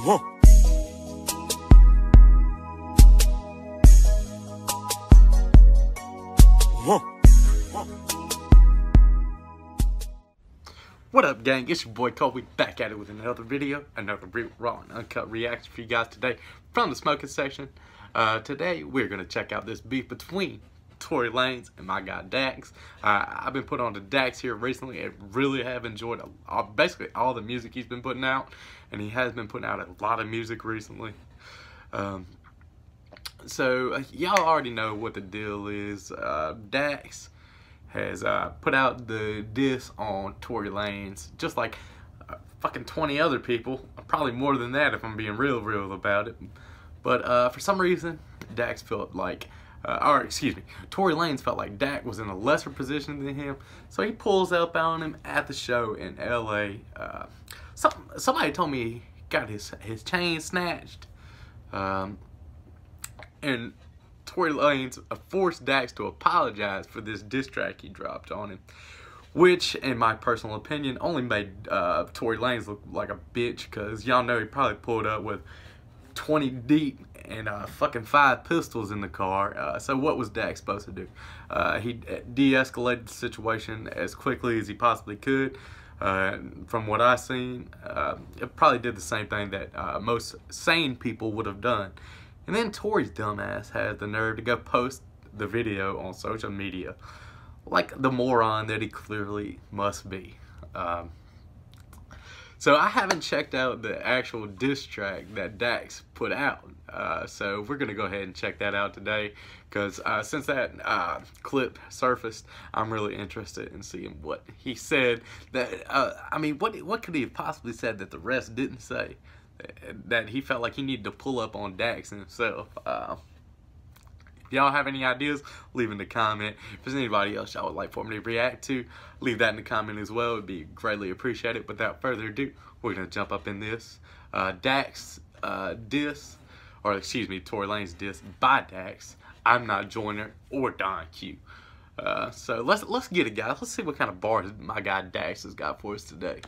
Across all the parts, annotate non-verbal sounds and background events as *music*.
Huh. What up, gang? It's your boy Kobe back at it with another video, another real raw and uncut reaction for you guys today from the smoking section. Uh, today, we're going to check out this beef between Tory Lanez and my guy Dax. Uh, I've been put on to Dax here recently and really have enjoyed a, basically all the music he's been putting out. And he has been putting out a lot of music recently. Um, so, uh, y'all already know what the deal is. Uh, Dax has uh, put out the diss on Tory Lanez, just like uh, fucking 20 other people. Probably more than that if I'm being real, real about it. But uh, for some reason, Dax felt like uh, or excuse me, Tory Lanez felt like Dax was in a lesser position than him, so he pulls up on him at the show in L.A. Uh, some, somebody told me he got his his chain snatched, um, and Tory Lanez forced Dax to apologize for this diss track he dropped on him, which, in my personal opinion, only made uh, Tory Lanez look like a bitch, because y'all know he probably pulled up with 20 deep and uh, fucking five pistols in the car. Uh, so what was Dax supposed to do? Uh, he de-escalated the situation as quickly as he possibly could. Uh, from what I've seen, uh, it probably did the same thing that uh, most sane people would have done. And then Tory's dumbass had the nerve to go post the video on social media like the moron that he clearly must be. Um, so I haven't checked out the actual diss track that Dax put out. Uh, so we're going to go ahead and check that out today because uh, since that uh, clip surfaced, I'm really interested in seeing what he said. That uh, I mean, what what could he have possibly said that the rest didn't say? That he felt like he needed to pull up on Dax himself. Uh, if y'all have any ideas, leave in the comment. If there's anybody else y'all would like for me to react to, leave that in the comment as well. It'd be greatly appreciated. Without further ado, we're going to jump up in this. Dax uh, diss, or excuse me, Tory Lanez diss by Dax. I'm not Joyner or Don Q. Uh, so let's let's get it, guys. Let's see what kind of bars my guy Dax has got for us today.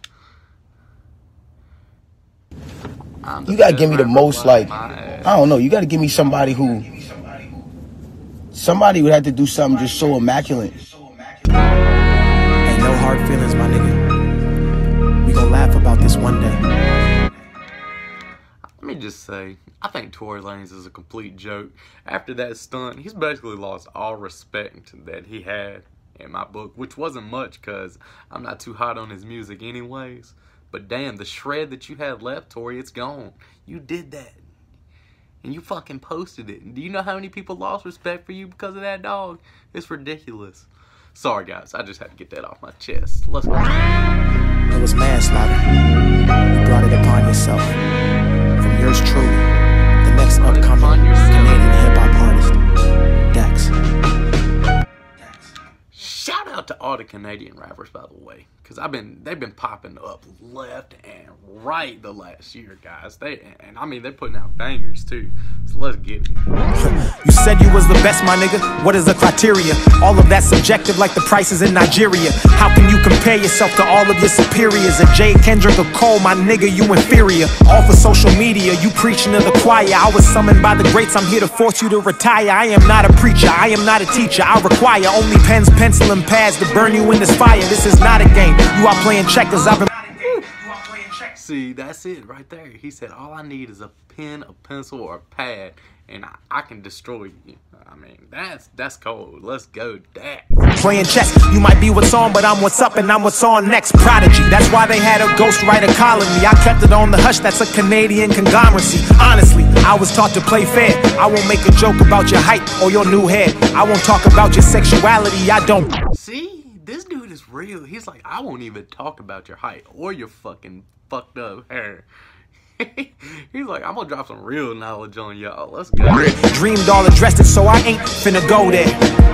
You gotta give me the most like I don't know. You gotta give me somebody who Somebody would have to do something just so immaculate. Ain't no hard feelings, my nigga. We gonna laugh about this one day. Just say, I think Tory Lanez is a complete joke. After that stunt, he's basically lost all respect that he had in my book, which wasn't much because I'm not too hot on his music anyways. But damn, the shred that you had left, Tory, it's gone. You did that and you fucking posted it. Do you know how many people lost respect for you because of that dog? It's ridiculous. Sorry, guys. I just had to get that off my chest. Let's go. It was manslaughter. You brought it upon yourself. From yours out to all the Canadian rappers, by the way because I've been they've been popping up left and right the last year, guys. They and I mean they're putting out bangers too. So let's get it. you said you was the best, my nigga. What is the criteria? All of that subjective, like the prices in Nigeria. How can you compare yourself to all of your superiors? A Jay Kendrick or Cole, my nigga, you inferior. All for social media, you preaching to the choir. I was summoned by the greats. I'm here to force you to retire. I am not a preacher. I am not a teacher. I require only pens, pencil, and pads to burn you in this fire. This is not a game. You are playing checkers. I've been. See, that's it right there. He said, all I need is a pen, a pencil, or a pad, and I, I can destroy you. I mean, that's that's cold. Let's go, Dax. Playing chess, you might be what's on, but I'm what's up, and I'm what's on next. Prodigy, that's why they had a ghostwriter calling me. I kept it on the hush, that's a Canadian conglomeracy. Honestly, I was taught to play fair. I won't make a joke about your height or your new hair. I won't talk about your sexuality. I don't. See? Real. He's like, I won't even talk about your height or your fucking fucked up hair. *laughs* He's like, I'm gonna drop some real knowledge on y'all. Let's go. Dreamed all addressed it, so I ain't finna go there.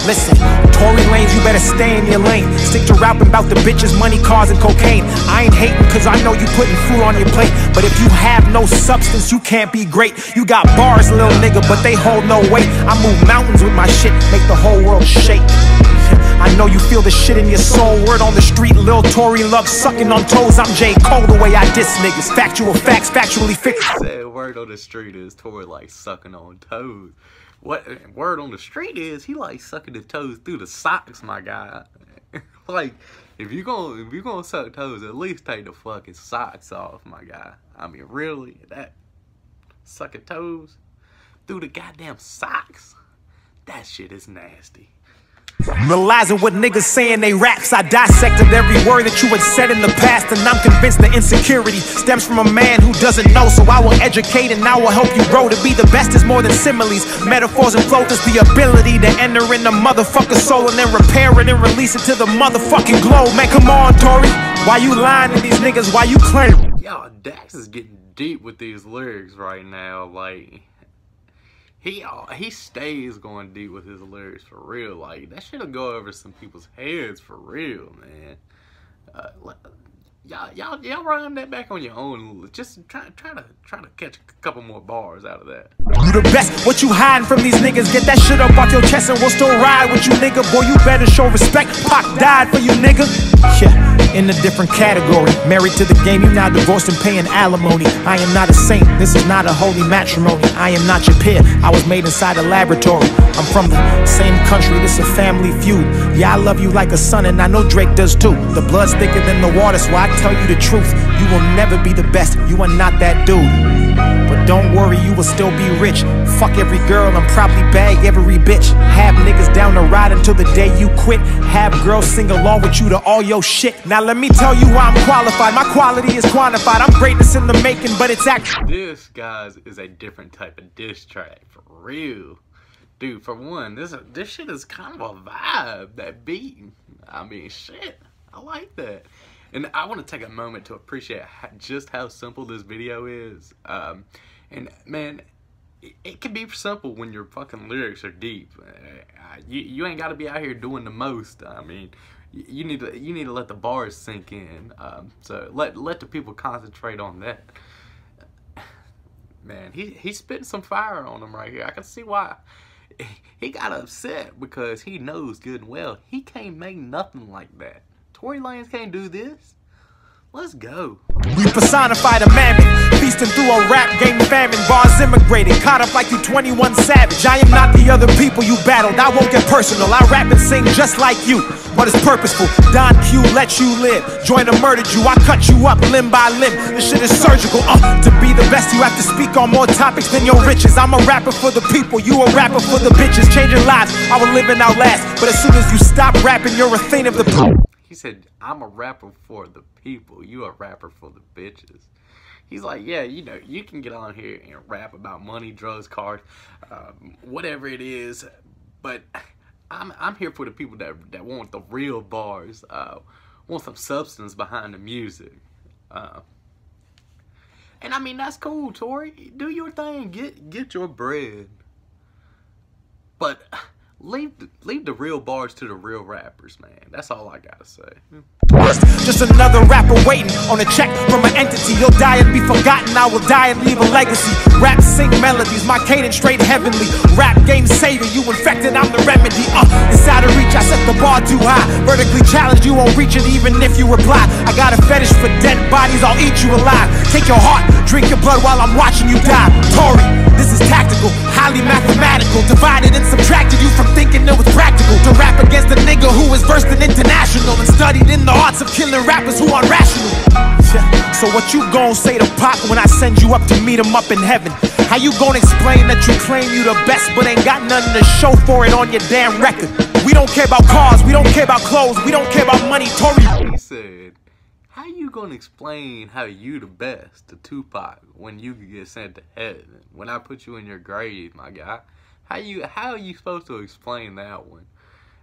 Listen, Tory Lanez, you better stay in your lane. Stick to rapping about the bitches, money, cars, and cocaine. I ain't hating, cause I know you putting food on your plate. But if you have no substance, you can't be great. You got bars, little nigga, but they hold no weight. I move mountains with my shit, make the whole world shake. I know you feel the shit in your soul. Word on the street, Lil Tory love sucking on toes. I'm J. Cole the way I diss niggas. Factual facts, factually fixed. Said word on the street is Tory like sucking on toes. What word on the street is he like sucking the toes through the socks, my guy. *laughs* like if you gonna if you gonna suck toes, at least take the fucking socks off, my guy. I mean, really, that sucking toes through the goddamn socks. That shit is nasty. Realizing what niggas saying they raps, I dissected every word that you had said in the past, and I'm convinced the insecurity stems from a man who doesn't know. So I will educate and I will help you grow. To be the best is more than similes, metaphors and flow. Is the ability to enter in the motherfucker's soul and then repair it and release it to the motherfucking globe. Man, come on, Tory. Why you lying to these niggas? Why you claim? Yo, Dax is getting deep with these lyrics right now. Like, he uh, he stays going deep with his lyrics for real. Like that shit'll go over some people's heads for real, man. Uh, y'all y'all y'all run that back on your own. Just try try to try to catch a couple more bars out of that. You the best. What you hiding from these niggas? Get that shit up off your chest and we'll still ride with you, nigga. Boy, you better show respect. Pac died for you, nigga. Yeah in a different category. Married to the game, you now divorced and paying alimony. I am not a saint, this is not a holy matrimony. I am not your peer, I was made inside a laboratory. I'm from the same country, this a family feud. Yeah, I love you like a son, and I know Drake does too. The blood's thicker than the water, so I tell you the truth. You will never be the best, you are not that dude. But don't worry, you will still be rich. Fuck every girl and probably bag every bitch. Have niggas down to ride until the day you quit. Have girls sing along with you to all your shit. Now let me tell you why I'm qualified. My quality is quantified. I'm greatness in the making, but it's actually. This, guys, is a different type of diss track. For real. Dude, for one, this this shit is kind of a vibe. That beat. I mean, shit. I like that. And I want to take a moment to appreciate just how simple this video is. Um, and man, it, can be simple when your fucking lyrics are deep. Uh, you, you ain't got to be out here doing the most. I mean, you need to you need to let the bars sink in. Um, so let let the people concentrate on that. *sighs* Man, he he's spitting some fire on them right here. I can see why. *laughs* He got upset because he knows good and well he can't make nothing like that. Tory Lanez can't do this. Let's go. We personified a mammoth, feasting through a rap game famine. Bars immigrated, caught up like you 21 Savage. I am not the other people you battled. I won't get personal. I rap and sing just like you, but it's purposeful. Don Q let you live. Joyner murdered you. I cut you up limb by limb. This shit is surgical. Uh, to be the best, you have to speak on more topics than your riches. I'm a rapper for the people. You a rapper for the bitches. Changing lives. I will live and outlast. But as soon as you stop rapping, you're a thing of the. Said, I'm a rapper for the people. You a rapper for the bitches. He's like, yeah, you know, you can get on here and rap about money, drugs, cars, um, whatever it is. But I'm, I'm here for the people that, that want the real bars, uh, want some substance behind the music. Uh, and I mean, that's cool, Tory. Do your thing. Get, get your bread. But leave the, leave the real bars to the real rappers, man. That's all I gotta say. Hmm. Just another rapper waiting on a check from an entity. You'll die and be forgotten. I will die and leave a legacy. Rap, sing melodies, my cadence straight heavenly. Rap game savior, you infected, I'm the remedy. Uh, it's out of reach, I set the bar too high. Vertically challenged, you won't reach it even if you reply. I got a fetish for dead bodies, I'll eat you alive. Take your heart, drink your blood while I'm watching you die. Tory. This is tactical, highly mathematical. Divided and subtracted you from thinking it was practical. To rap against a nigga who is versed in international and studied in the of killing rappers who are rational. So what you gon' say to Pac when I send you up to meet him up in heaven? How you gon' explain that you claim you the best but ain't got nothing to show for it on your damn record? We don't care about cars, we don't care about clothes, we don't care about money, Tory. He said, how you gonna explain how you the best to Tupac when you get sent to heaven? When I put you in your grave, my guy, how you how are you supposed to explain that one?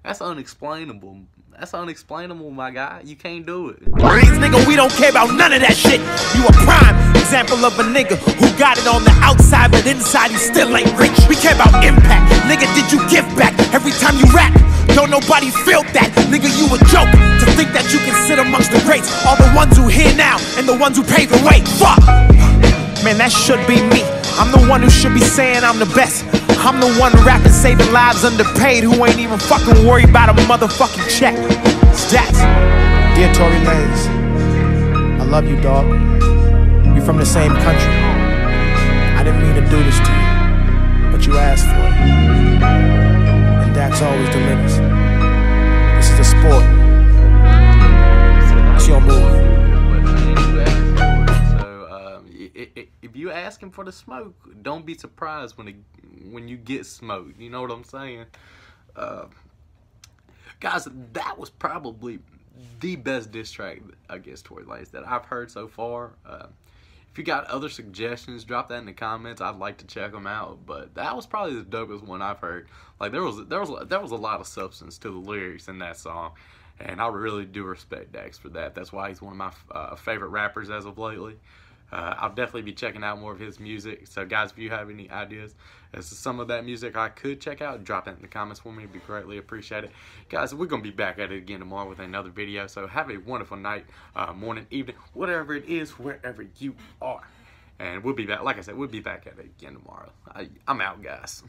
That's unexplainable. That's unexplainable, my guy. You can't do it. These nigga, we don't care about none of that shit. You a prime example of a nigga who got it on the outside, but inside he still ain't rich. We care about impact. Nigga, did you give back every time you rap? Don't nobody feel that. Nigga, you a joke to think that you can sit amongst the greats. All the ones who here now and the ones who pave the way. Fuck! Man, that should be me. I'm the one who should be saying I'm the best. I'm the one rapping, saving lives underpaid, who ain't even fucking worried about a motherfucking check. Stats. Dear Tory Lanez, I love you, dog. We from the same country. I didn't mean to do this to you, but you asked for it. And Dax always the delivers. This is a sport. It's your move. If you ask him for the smoke, don't be surprised when it, when you get smoked. You know what I'm saying? Uh, guys, that was probably the best diss track against Tory Lanez that I've heard so far. Uh, if you got other suggestions, drop that in the comments. I'd like to check them out. But that was probably the dopest one I've heard. Like there was there was there was a lot of substance to the lyrics in that song, and I really do respect Dax for that. That's why he's one of my uh, favorite rappers as of lately. Uh, I'll definitely be checking out more of his music. So, guys, if you have any ideas as to some of that music I could check out, drop it in the comments for me. It'd be greatly appreciated. Guys, we're going to be back at it again tomorrow with another video. So, have a wonderful night, uh, morning, evening, whatever it is, wherever you are. And we'll be back. Like I said, we'll be back at it again tomorrow. I, I'm out, guys.